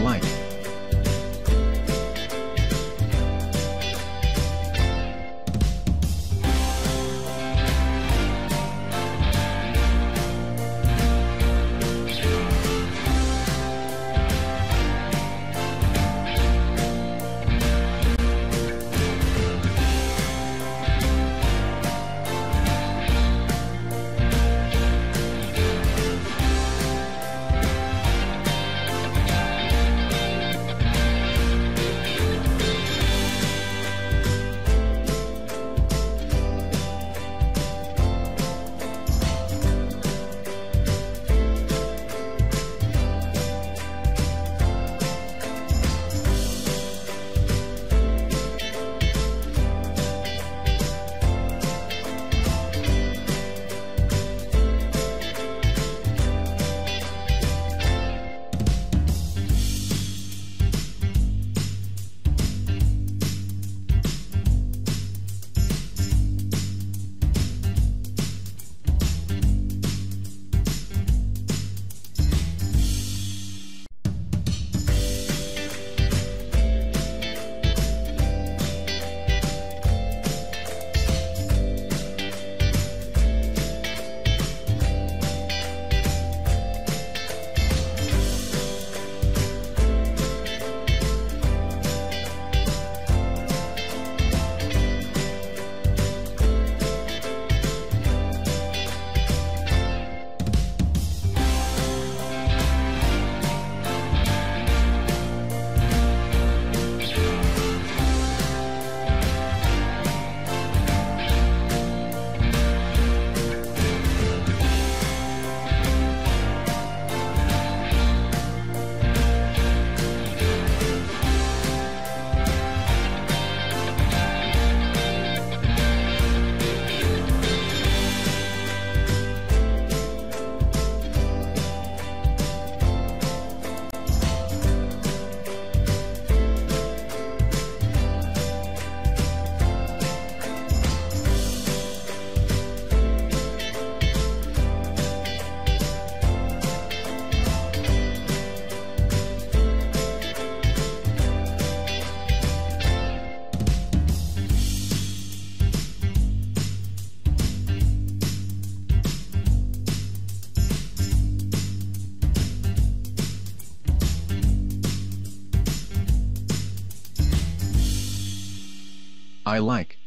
life. I like.